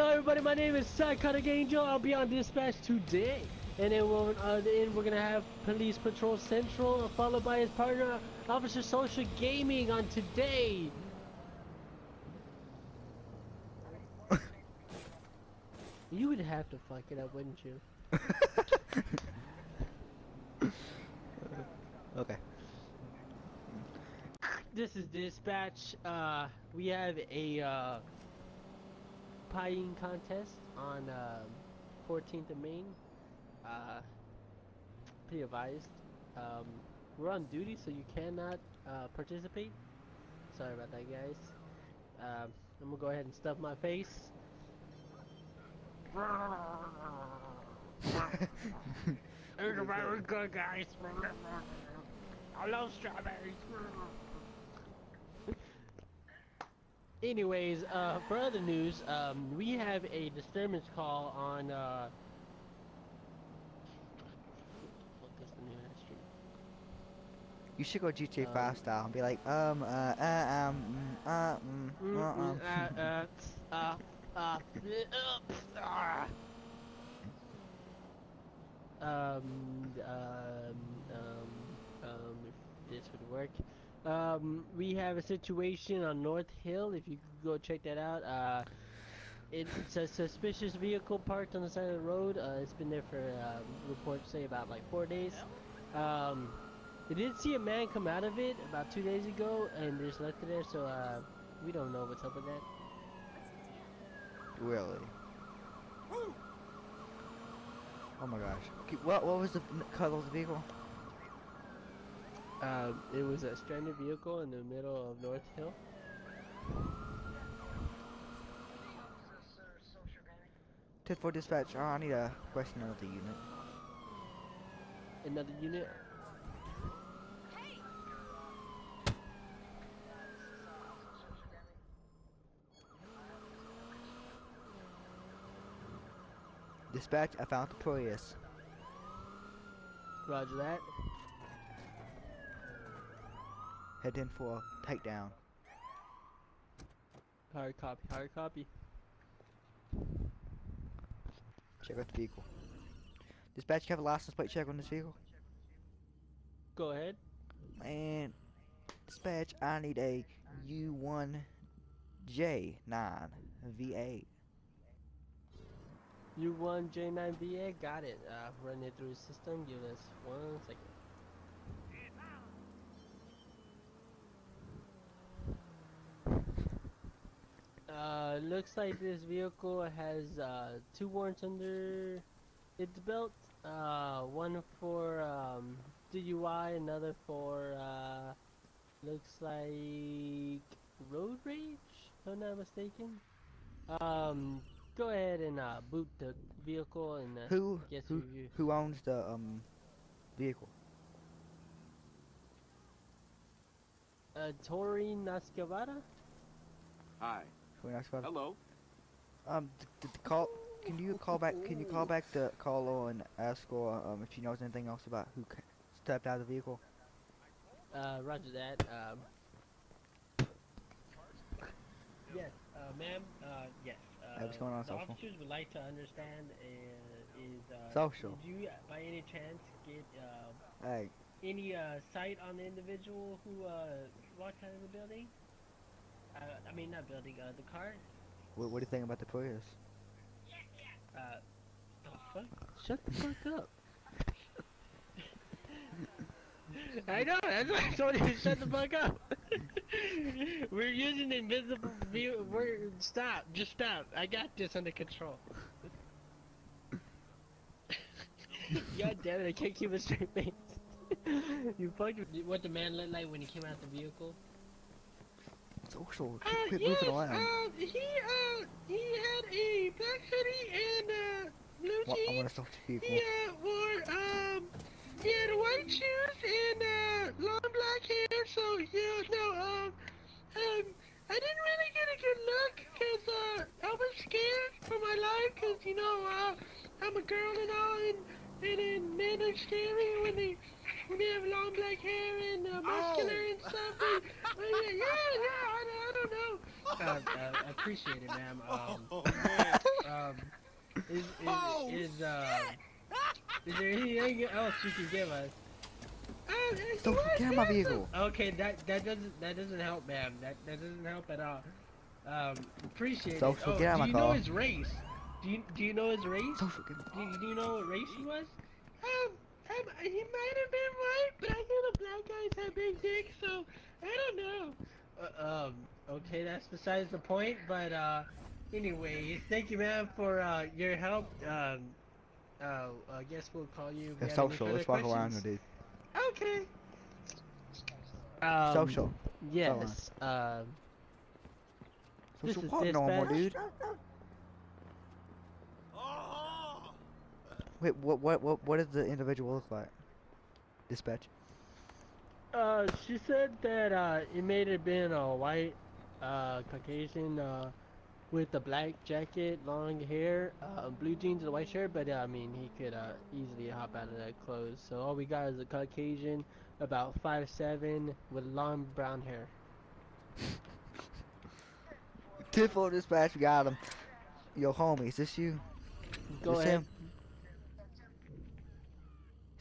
Hello everybody, my name is Psychotic Angel. I'll be on dispatch today. And then we'll, uh, then we're gonna have Police Patrol Central, followed by his partner, Officer Social Gaming on today. you would have to fuck it up, wouldn't you? okay. This is dispatch. Uh, we have a uh, pieing contest on uh, 14th of Main. Uh, be advised. Um, we're on duty, so you cannot uh, participate. Sorry about that, guys. Um, I'm gonna go ahead and stuff my face. Everybody's good, guys. I love strawberries. Anyways, uh, for other news, um, we have a disturbance call on, uh... What is the name of that street? You should go GTA Um, 5 style and be like, um, uh, uh, um, mm, uh, mm, Mm, uh, um. uh, uh, uh, uh, uh, uh, um, um, um, um, if this would work. Um, we have a situation on North Hill, if you go check that out. Uh, it's a suspicious vehicle parked on the side of the road. Uh, it's been there for, um, reports say about like four days. Um, they did see a man come out of it about two days ago and just left it there, so, uh, we don't know what's up with that. Really? Oh my gosh. Okay, What, what was the color of the vehicle? Um, it was a stranded vehicle in the middle of North Hill. Tip for dispatch. Oh, I need a question another unit. Another unit. Dispatch, I found the Prius. Roger that. Head in for a takedown. Hard copy. Hard copy. Check out the vehicle. Dispatch, you have a license plate check on this vehicle? Go ahead. Man, dispatch, I need a U1J9 V8. U1 J9VA. Got it. Uh, run it through the system. Give us one second. Uh, looks like this vehicle has uh, two warrants under its belt. Uh, one for um, DUI, another for uh, looks like road rage. If I'm not mistaken. Um, go ahead and uh, boot the vehicle and uh, Who Yes, who you- you- who owns the um vehicle? uh, Tori Nascavada. Hi. Who else got it? Hello. Um, call. Can you call back? Can you call back the caller and ask her um if she knows anything else about who ca- stepped out of the vehicle? Uh, roger that. Um, yes, uh, ma'am. Uh, yes. Uh, Hey, what's going on, the Social? officers would like to understand uh, is uh, Social. Did you, uh, by any chance, get uh, Hey, any uh, sight on the individual who uh, walked out of the building? Uh, I mean, not building. Uh, the car. what, what do you think about the Prius? Uh, the fuck? Shut the fuck up. I know, that's why I told you to shut the fuck up. We're using invisible view. We're stop. Just stop. I got this under control. God damn it! I can't keep a straight face. you fucked with what the man looked like when he came out of the vehicle. Social, Uh, quit yes, moving around. uh, he, uh, he had a black hoodie and, uh, blue Wha- I want to stop the vehicle. He, uh, wore, um, he had white shoes and, uh, long black hair, so, yeah, no, um, um, I didn't really get a good look, cause, uh, I was scared for my life, cause, you know, uh, I'm a girl and all, and, and then men are scary when they, when they have long black hair and, uh, muscular and stuff, and, yeah, yeah, I, I don't know. Uh, uh, I appreciate it, ma'am. Um, Oh um, is is, is uh, is there anything else you can give us? Oh, Don't more get out of my vehicle. Okay, that that doesn't that doesn't help, ma'am. That that doesn't help at all. Um, appreciate So- it. oh, get out of do my you car. know his race? Do you do you know his race? Social, get Do you, do you know what race he was? Um, um, he might have been white, but I hear the black guys have big dicks, so I don't know. Uh, um, okay, that's besides the point, but, uh, anyways, thank you, man, for, uh, your help. Um, uh, I guess we'll call you. if we It's have any social. Let's walk around, questions. dude. Okay. Um, Social. Yes, um, This Social is what normal, dude? Wait, what, what, what, what does the individual look like? Dispatch. Uh, she said that uh, it may have been a white uh, Caucasian uh, with a black jacket, long hair, uh, blue jeans, and a white shirt. But uh, I mean, he could uh, easily hop out of that clothes. So all we got is a Caucasian, about five seven, with long brown hair. Tifo dispatch, we got him. Yo, homie, is this you? Go This ahead. him?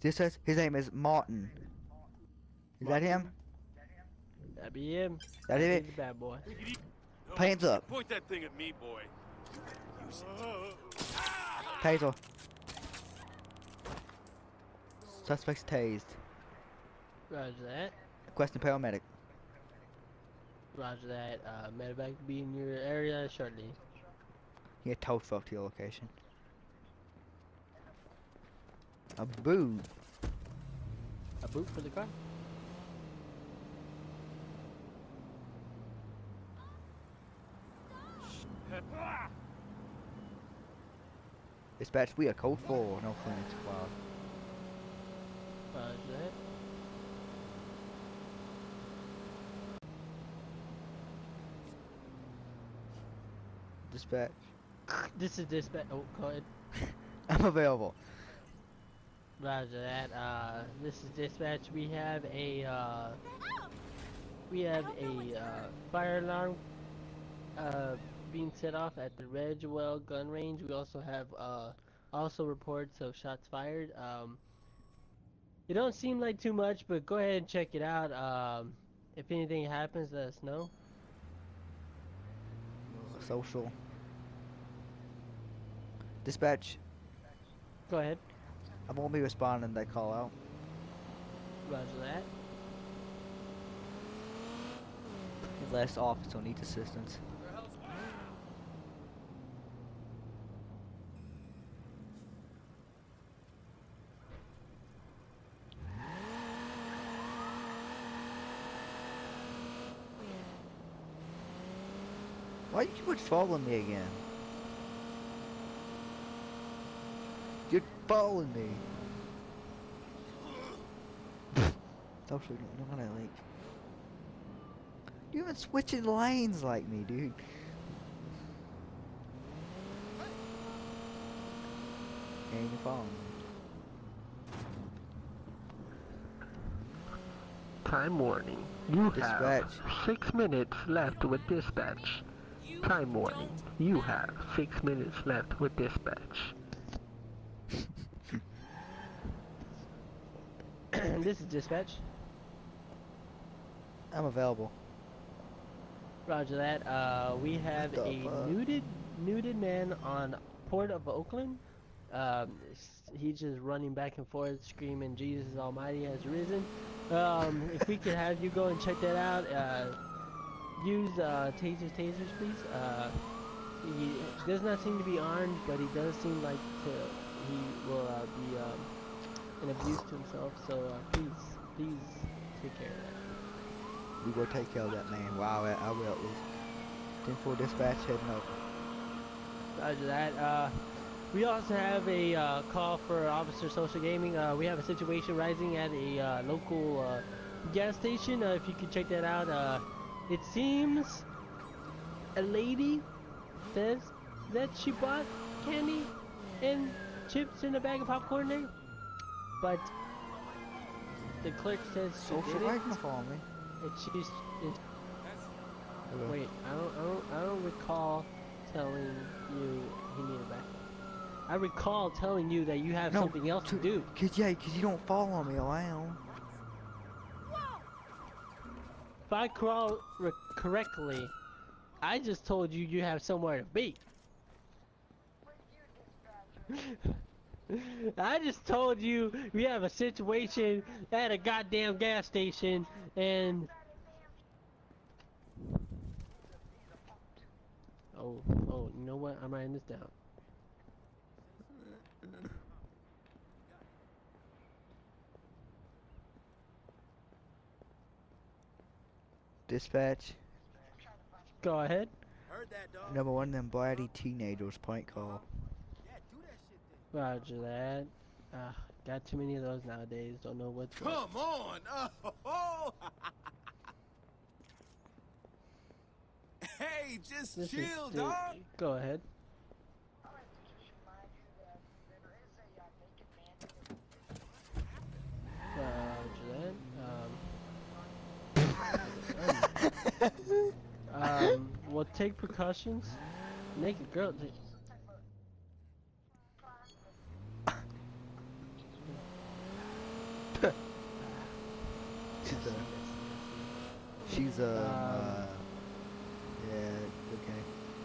This says his name is Martin. Is that him? That'd be him. That He's it? the bad boy. Hands up. Point that thing at me, boy. Use it. Taser. Suspect's tased. Roger that. Requesting paramedic. Roger that. Uh, medevac be in your area shortly. He had tow truck to your location. A boo. A boot for the car. Dispatch, we are code 4, no squad. Roger that. Dispatch. This is dispatch. Oh, go ahead. I'm available. Roger that. Uh, this is dispatch. We have a uh, we have a uh, fire alarm uh, being set off at the Redgewell gun range. We also have uh, also reports of shots fired. Um, it don't seem like too much, but go ahead and check it out. Um, if anything happens, let us know. Social. Dispatch, Go ahead. I won't be responding to that call out. Roger that. His last officer needs assistance. Why you keep following me again? Following me. Stop shooting. No one I like. You even switching lanes like me, dude. And you're following me. Time warning. You Dispatch. have six minutes left with dispatch. Time warning. You have six minutes left with dispatch. This is dispatch. I'm available. Roger that. Uh, we have a fuck? nuded nuded man on Port of Oakland. Um, he's just running back and forth, screaming, "Jesus Almighty has risen." Um, if we could have you go and check that out, uh, use uh, tasers, tasers, please. Uh, he does not seem to be armed, but he does seem like to, he will uh, be um, an abuse to himself. So uh, please, please take care of that. We will take care of that man. Wow, I, will at least. 10 4 dispatch heading up. Roger that. Uh, we also have a uh, call for Officer Social Gaming. Uh, we have a situation rising at a uh, local uh, gas station. Uh, if you could check that out. Uh, it seems a lady says that she bought candy and chips in a bag of popcorn there, but the clerk says she Social didn't. right for me. And she's. and Okay. Wait, I don't, I don't, I don't recall telling you he needed backup. I recall telling you that you have No, something else to to- do. Cause yeah, cause you don't follow me around. If I crawl re- correctly, I just told you you have somewhere to be. I just told you we have a situation at a goddamn gas station and Oh, oh, you know what? I'm writing this down. Dispatch. Go ahead. Heard that, dog. Number one, them bloody teenagers point call. Yeah, do that shit then. Roger that. Uh, got too many of those nowadays. Don't know what's what. Come on. Oh, hey, just This chill, dog. Go ahead. Roger that. Um, um, well, take precautions. Naked girl. She's a. She's a. Um, uh, yeah. Okay.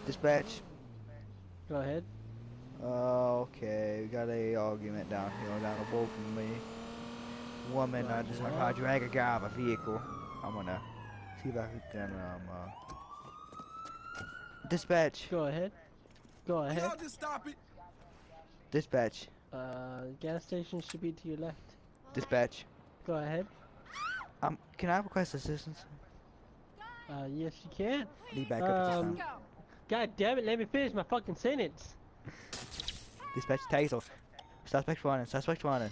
Dispatch. Go ahead. Uh, okay, we got a argument down here down the road from me. Woman, I just want to drag a guy out of a vehicle. I'm gonna see if I can um uh. Dispatch. Go ahead. Go ahead. Y'all just stop it. Dispatch. Uh, gas station should be to your left. Dispatch. Go ahead. Um, can I request assistance? Uh, yes, you can. Need backup at this Um. God damn it, let me finish my fucking sentence. Dispatch taser. Suspect running. Suspect running.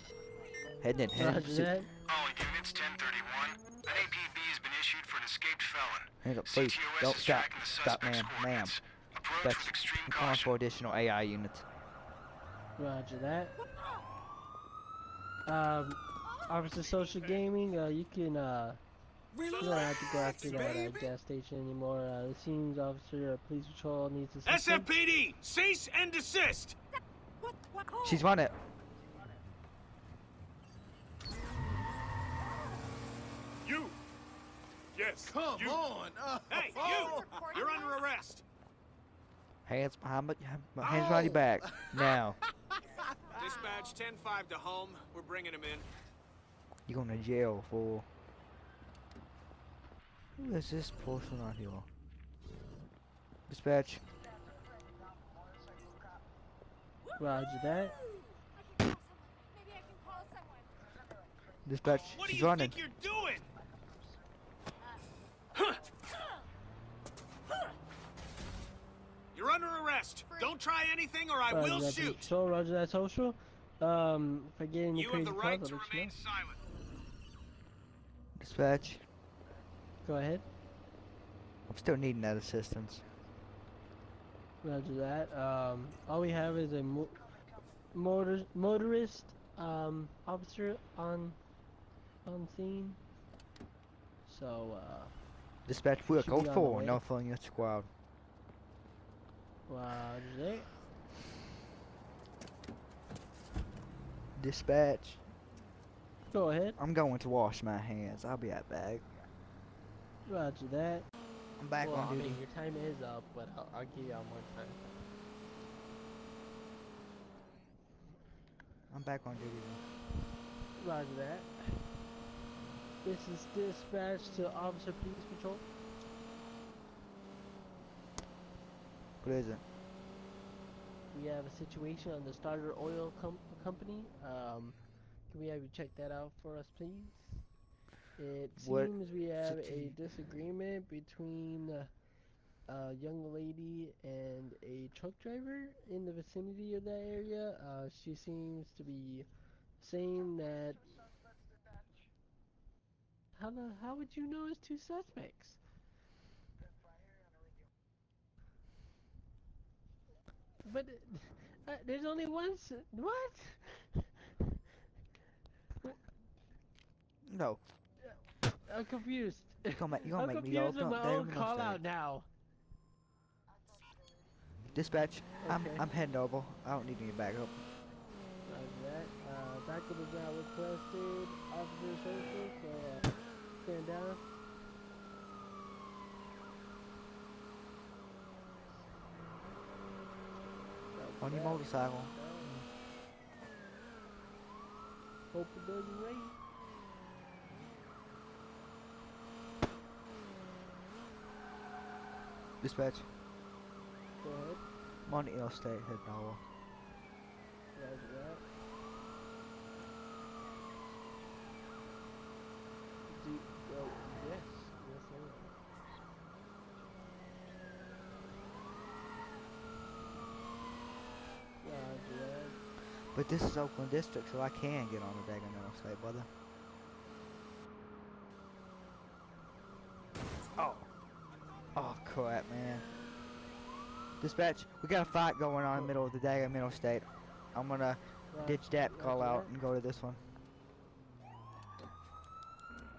Heading in. Heading in. Roger pursuit. that. All units 1031. An APB has been issued for an escaped felon. Hands up, please. CTOS Don't is stop. tracking the Stop, suspect's ma'am. Ma'am. coordinates. Approach That's with extreme I'm calling caution. for additional AI units. Roger that. Um, Officer Social Gaming, uh, you can, uh, you don't have to go after that uh, gas station anymore. Uh, it seems Officer uh, Police Patrol needs assistance. SFPD, cease and desist. She's on it. You. Yes. Come you. on. Oh, hey, you. You're under arrest. Hands behind my, my hands behind your back. Now. Dispatch 10-5 to home. We're bringing him in. You going to jail for. Who is this person out here? Dispatch. Roger that. Maybe I can. Dispatch. What do you running. think you're doing? You're under arrest. Don't try anything or I Roger will shoot. So, Roger that Social. Um, if I get any You have crazy the right to let you know. remain silent. Dispatch. Go ahead. I'm still needing that assistance. Roger that. Um, all we have is a mo- motor motorist um, officer on on scene. So, uh, Dispatch, we'll Should go be on the forward. way. No filling your squad. Roger that. Dispatch. Go ahead. I'm going to wash my hands. I'll be right back. Roger that. I'm back well, on I duty. mean, your time is up, but I'll, I'll give y'all more time. I'm back on duty. now. Roger that. This is dispatch to Officer Police Patrol. What is it? We have a situation on the Starter Oil com- Company. Um, can we have you check that out for us, please? It What seems we have a disagreement between uh, a young lady and a truck driver in the vicinity of that area. Uh, she seems to be saying that. How the how would you know it's two suspects? But uh, there's only one. what? No. I'm confused. You gonna make, you gonna I'm make me go. confused with my own call out now. Dispatch, I'm I'm heading over. I don't need any backup. Roger that. Uh, backup is now requested. Officer social, so uh, stand down. On your motorcycle. Hope it doesn't rain. Dispatch, Go ahead. I'm on the interstate heading. Roger that. Do, oh, yes. Yes, I will. Roger that. But this is Oakland District, so I can get on the daggone interstate, brother. Oh. Oh, crap, man. Dispatch, we got a fight going on in the middle of the day in Middle State. I'm gonna Roger- ditch that, call roger out, and go to this one.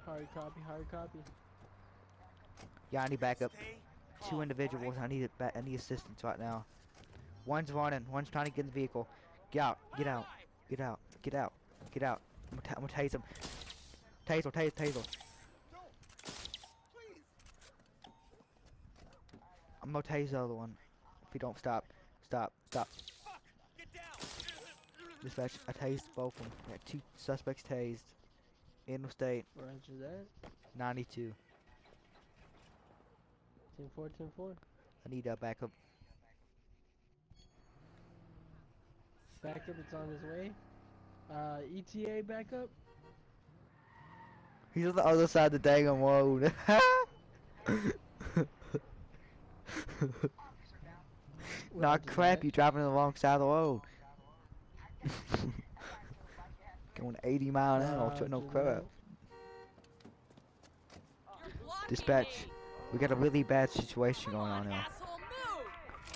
Hard copy, hard copy. Yeah, I need backup. Stay Two individuals. alright? I need it ba- I need assistance right now. One's running. One's trying to get in the vehicle. Get out. Get out. Get out. Get out. Get out. I'm gonna, ta- I'm gonna tase him. Taser. Tase. Taser. I'm gonna tase the other one. If you don't stop. Stop. Stop. Fuck! Get down! Dispatch. I tased both of them. Got two suspects tased. Interstate Roger that. 92. 10 4, 10 4. I need a backup. Backup, it's on his way. Uh, ETA backup. He's on the other side of the daggone road. Nah, crap, that. you driving on the wrong side of the road. Going 80 mile an hour, Roger no crap. Dispatch, we got a really bad situation going on now.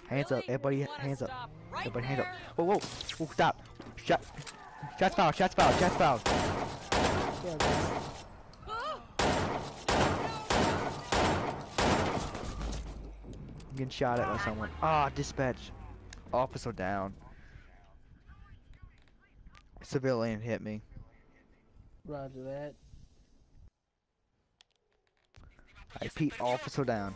Hands up, everybody, hands up. Everybody, hands up. Whoa, whoa, whoa, stop. Shot, shots fired, shots fired, shots fired. Roger that. I'm getting shot at by someone. Ah, dispatch. Officer down. Civilian hit me. Roger that. I repeat, officer down.